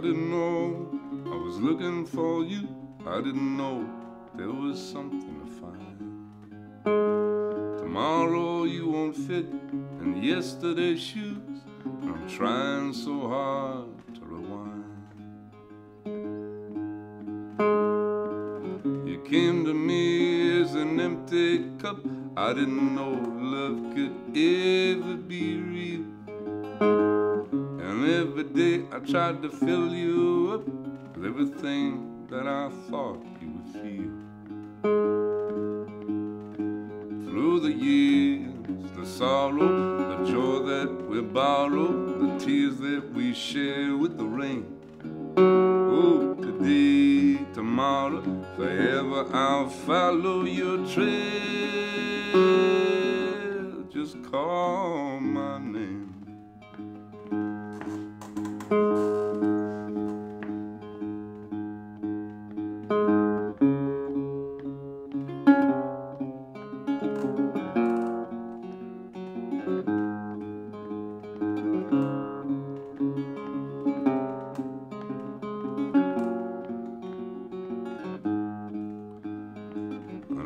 I didn't know I was looking for you. I didn't know there was something to find. Tomorrow you won't fit in yesterday's shoes. And I'm trying so hard to rewind. You came to me as an empty cup. I didn't know love could ever be real. Every day I tried to fill you up with everything that I thought you would feel. Through the years, the sorrow, the joy that we borrow, the tears that we share with the rain. Oh, today, tomorrow, forever I'll follow your trail. Just call my name.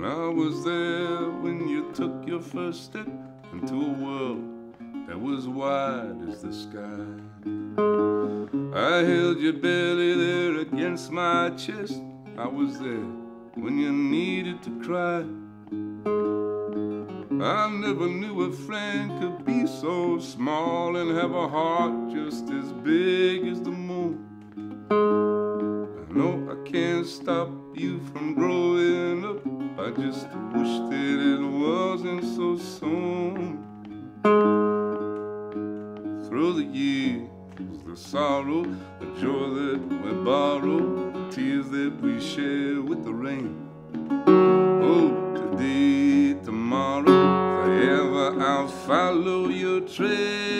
And I was there when you took your first step into a world that was wide as the sky. I held your belly there against my chest. I was there when you needed to cry. I never knew a friend could be so small and have a heart just as stop you from growing up. I just wish that it wasn't so soon. Through the years, the sorrow, the joy that we borrow, the tears that we share with the rain. Oh, today, tomorrow, forever I'll follow your trail.